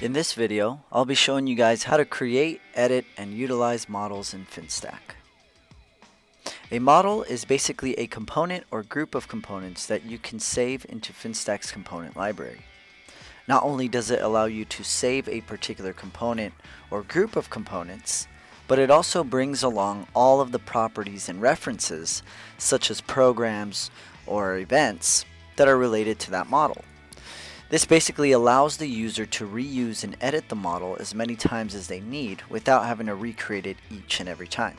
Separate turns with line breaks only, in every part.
In this video, I'll be showing you guys how to create, edit, and utilize models in FinStack. A model is basically a component or group of components that you can save into FinStack's component library. Not only does it allow you to save a particular component or group of components, but it also brings along all of the properties and references, such as programs or events, that are related to that model. This basically allows the user to reuse and edit the model as many times as they need without having to recreate it each and every time.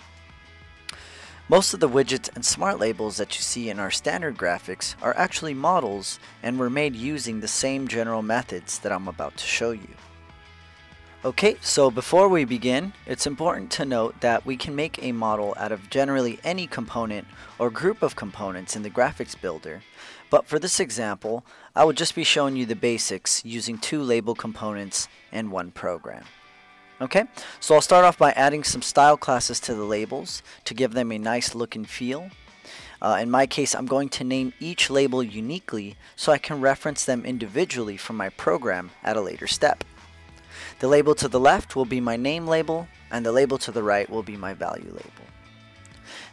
Most of the widgets and smart labels that you see in our standard graphics are actually models and were made using the same general methods that I'm about to show you. Okay, so before we begin, it's important to note that we can make a model out of generally any component or group of components in the graphics builder, but for this example, I will just be showing you the basics using two label components and one program. Okay, so I'll start off by adding some style classes to the labels to give them a nice look and feel. Uh, in my case, I'm going to name each label uniquely so I can reference them individually from my program at a later step. The label to the left will be my name label, and the label to the right will be my value label.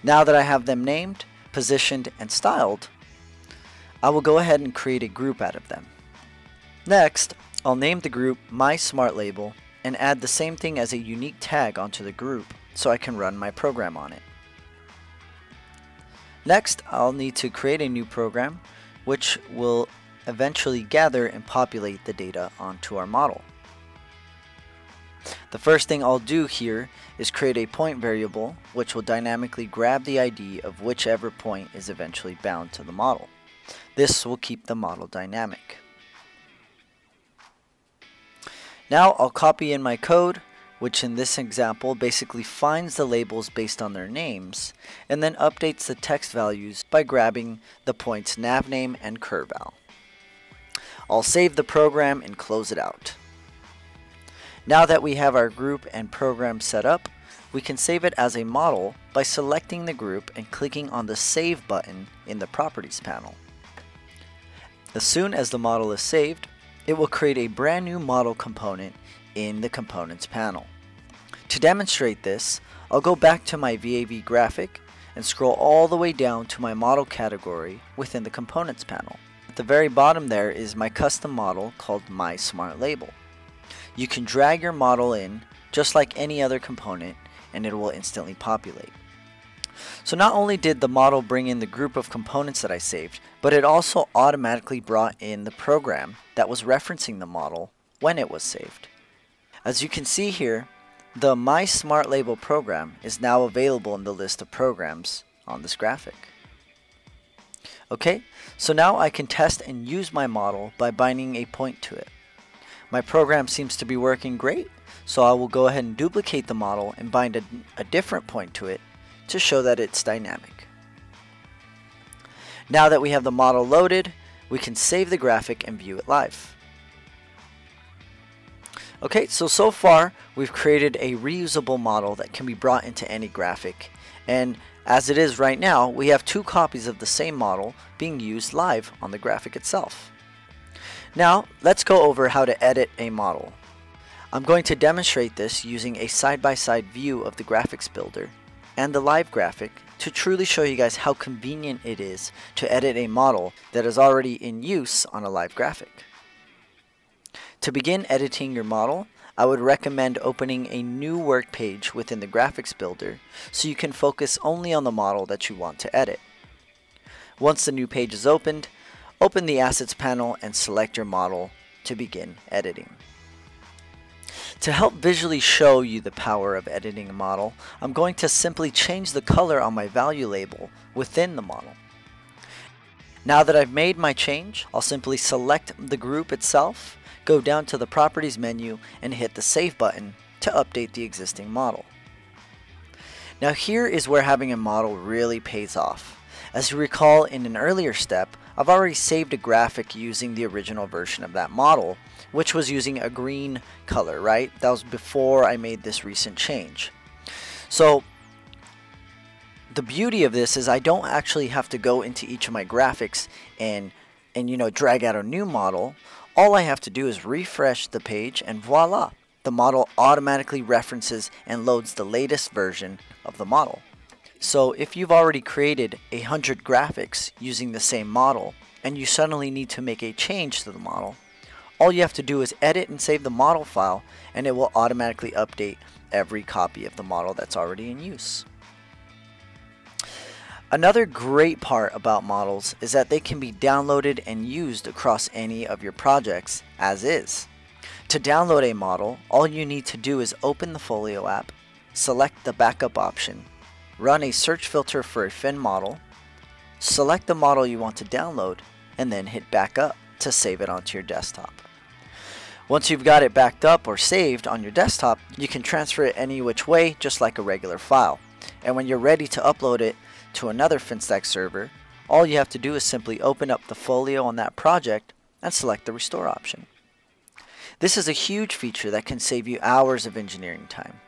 Now that I have them named, positioned, and styled, I will go ahead and create a group out of them. Next, I'll name the group My Smart Label and add the same thing as a unique tag onto the group so I can run my program on it. Next, I'll need to create a new program which will eventually gather and populate the data onto our model. The first thing I'll do here is create a point variable which will dynamically grab the ID of whichever point is eventually bound to the model. This will keep the model dynamic. Now I'll copy in my code which in this example basically finds the labels based on their names and then updates the text values by grabbing the points navname and curval. I'll save the program and close it out. Now that we have our group and program set up, we can save it as a model by selecting the group and clicking on the Save button in the Properties panel. As soon as the model is saved, it will create a brand new model component in the Components panel. To demonstrate this, I'll go back to my VAV graphic and scroll all the way down to my model category within the Components panel. At the very bottom there is my custom model called My Smart Label. You can drag your model in just like any other component and it will instantly populate. So not only did the model bring in the group of components that I saved, but it also automatically brought in the program that was referencing the model when it was saved. As you can see here, the My Smart Label program is now available in the list of programs on this graphic. Okay, so now I can test and use my model by binding a point to it. My program seems to be working great, so I will go ahead and duplicate the model and bind a, a different point to it to show that it's dynamic. Now that we have the model loaded, we can save the graphic and view it live. Okay, so so far we've created a reusable model that can be brought into any graphic. And as it is right now, we have two copies of the same model being used live on the graphic itself. Now, let's go over how to edit a model. I'm going to demonstrate this using a side-by-side -side view of the graphics builder and the live graphic to truly show you guys how convenient it is to edit a model that is already in use on a live graphic. To begin editing your model, I would recommend opening a new work page within the graphics builder so you can focus only on the model that you want to edit. Once the new page is opened, Open the Assets panel and select your model to begin editing. To help visually show you the power of editing a model, I'm going to simply change the color on my value label within the model. Now that I've made my change, I'll simply select the group itself, go down to the Properties menu, and hit the Save button to update the existing model. Now here is where having a model really pays off. As you recall in an earlier step, I've already saved a graphic using the original version of that model, which was using a green color, right? That was before I made this recent change. So the beauty of this is I don't actually have to go into each of my graphics and and you know drag out a new model. all I have to do is refresh the page and voila, the model automatically references and loads the latest version of the model. So if you've already created a hundred graphics using the same model and you suddenly need to make a change to the model, all you have to do is edit and save the model file and it will automatically update every copy of the model that's already in use. Another great part about models is that they can be downloaded and used across any of your projects as is. To download a model, all you need to do is open the Folio app, select the backup option, run a search filter for a fin model, select the model you want to download, and then hit backup to save it onto your desktop. Once you've got it backed up or saved on your desktop, you can transfer it any which way just like a regular file. And when you're ready to upload it to another Finstack server, all you have to do is simply open up the folio on that project and select the restore option. This is a huge feature that can save you hours of engineering time.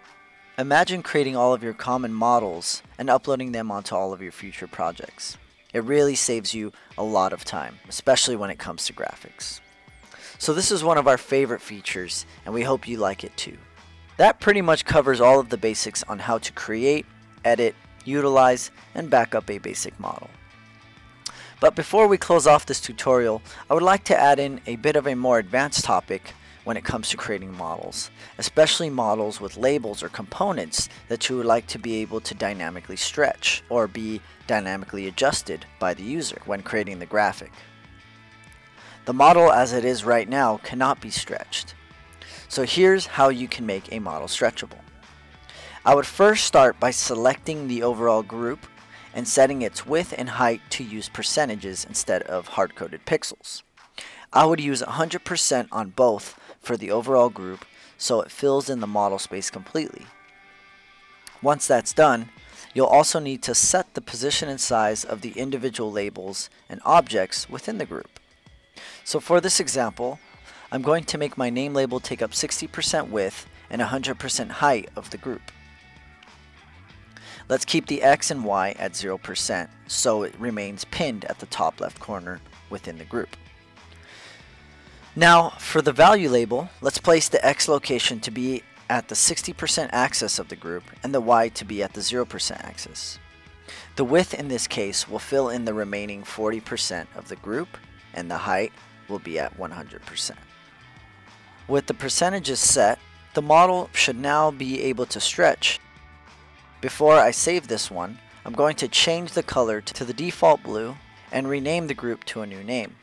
Imagine creating all of your common models and uploading them onto all of your future projects. It really saves you a lot of time, especially when it comes to graphics. So this is one of our favorite features and we hope you like it too. That pretty much covers all of the basics on how to create, edit, utilize, and back up a basic model. But before we close off this tutorial, I would like to add in a bit of a more advanced topic when it comes to creating models, especially models with labels or components that you would like to be able to dynamically stretch or be dynamically adjusted by the user when creating the graphic. The model as it is right now cannot be stretched. So here's how you can make a model stretchable. I would first start by selecting the overall group and setting its width and height to use percentages instead of hard-coded pixels. I would use 100% on both for the overall group so it fills in the model space completely. Once that's done, you'll also need to set the position and size of the individual labels and objects within the group. So for this example, I'm going to make my name label take up 60% width and 100% height of the group. Let's keep the X and Y at 0% so it remains pinned at the top left corner within the group. Now for the value label, let's place the X location to be at the 60% axis of the group and the Y to be at the 0% axis. The width in this case will fill in the remaining 40% of the group and the height will be at 100%. With the percentages set, the model should now be able to stretch before I save this one, I'm going to change the color to the default blue and rename the group to a new name.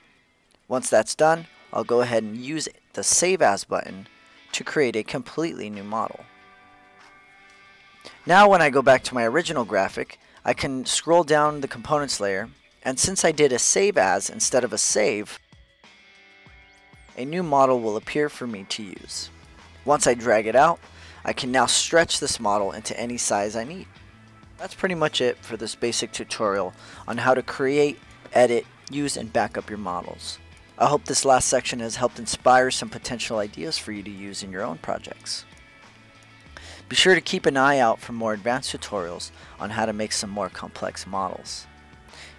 Once that's done, I'll go ahead and use the Save As button to create a completely new model. Now when I go back to my original graphic, I can scroll down the components layer, and since I did a Save As instead of a Save, a new model will appear for me to use. Once I drag it out, I can now stretch this model into any size I need. That's pretty much it for this basic tutorial on how to create, edit, use, and back up your models. I hope this last section has helped inspire some potential ideas for you to use in your own projects. Be sure to keep an eye out for more advanced tutorials on how to make some more complex models.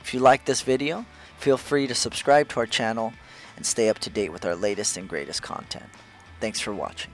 If you like this video, feel free to subscribe to our channel and stay up to date with our latest and greatest content. Thanks for watching.